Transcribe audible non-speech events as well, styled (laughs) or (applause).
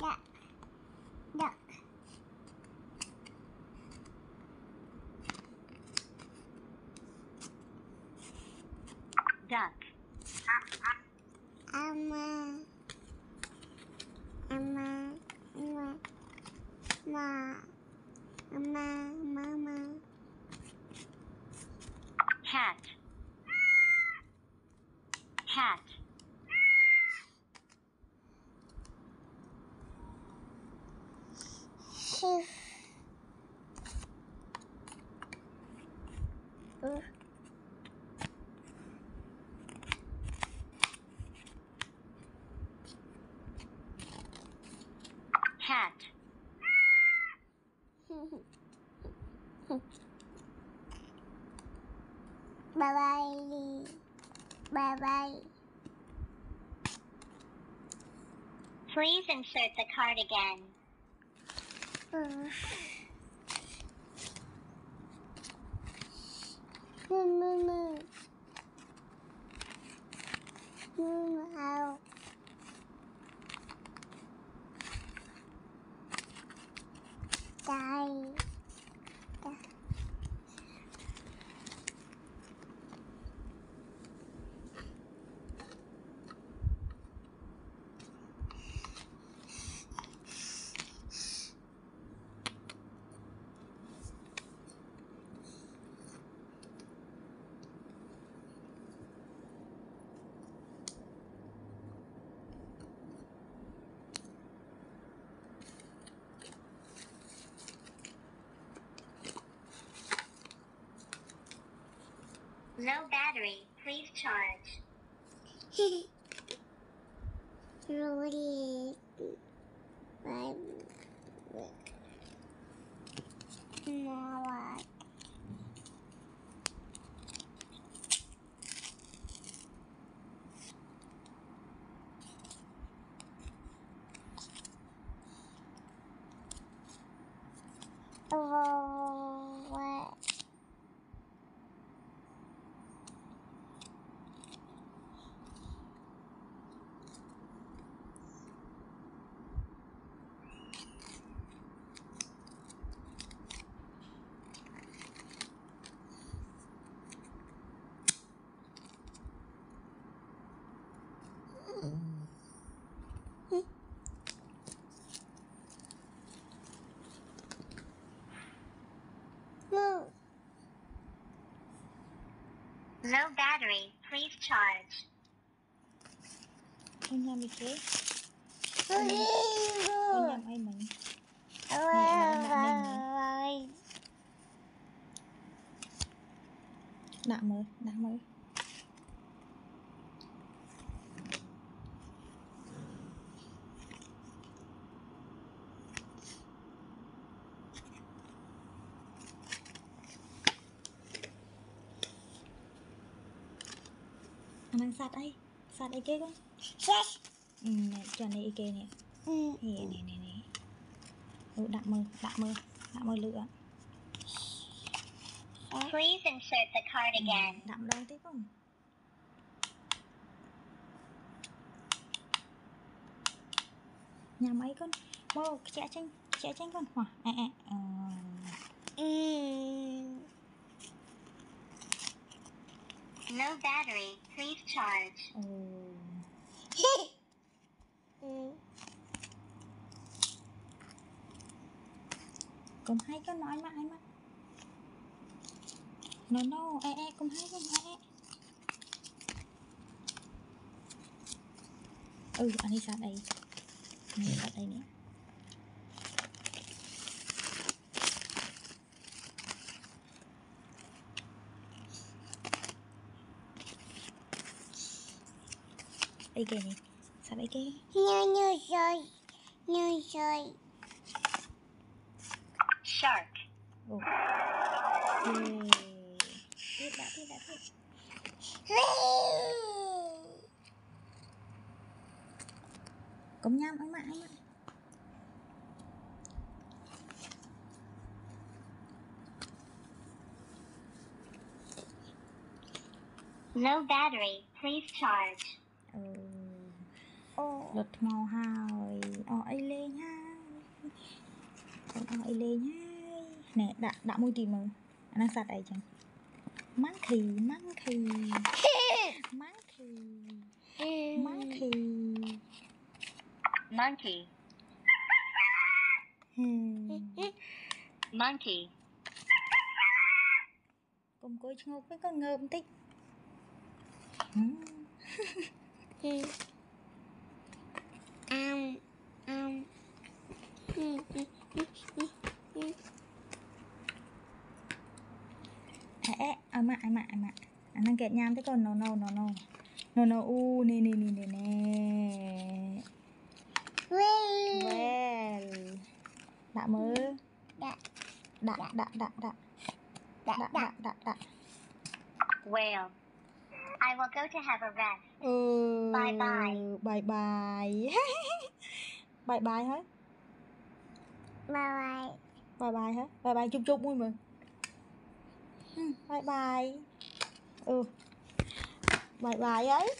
Duck. Duck. duck, Amma. Amma. Amma. Ma. Amma. Uh, Mama. cat, cat, Cat, bye bye. Bye bye. please insert the card again. 嗯。妈妈妈 Low battery, please charge. (laughs) Really. Bye. Now Low battery, please charge. Con nhầm đi kế Con Con nhầm ai mình Anang saat ai? Saat kia kan? Yes. Ừ, này kia nè. Ừ. Nè nè nè nè. Ừ, đặt mơ, đặt mơ, đặt mơ lựa. Please insert the card again. Ừ, đặt đơn tiếp không? Nhà máy con. Wow, chạy tranh, chạy tranh con. Hỏa. À à. Ờ. Ừ. No battery. Please charge. Ừ. (laughs) ừ. cũng hay cái nói mãi mà nó no e e cũng hay cái e ừ anh đi sao đây anh đi sao đây nữa rồi. Như rồi. Shark, Ồ Ê. Tiếp đã, tiếp đã, tiếp Cùng nhau anh mà, anh mà low battery, please charge. Ừ Ồ. រត់ថ្មហើយអស់អីលេងហើយអស់អីលេងហើយណែដាក់ដាក់មួយទីមើលអាហ្នឹងសត្វអីចឹង monkey monkey monkey monkey Monkey. ហឹម Monkey. កុំអង្គុយឈ្ងោកពេកក៏ងើបបន្តិចហឹ អែអែឲ្យម៉ាក់ឲ្យម៉ាក់ឲ្យម៉ាក់អាហ្នឹងគេញ៉ាំទៅក៏ no no no no no no អូនេះនេះនេះនេះនេះ Wheel. well ដាក់មើល ដាក់ ដាក់ដាក់ដាក់ដាក់ ដាក់ ដាក់ ដាក់ ដាក់ដាក់ដាក់ Whale. I will go to have a rest. អឺ Bye bye បាយ(laughs) បាយបាយបាយហើយ Bye bye. បាយបាយហើយបាយបាយជប់ជប់មួយមើល ừ, bye bye. Ừ. Bye bye ấy.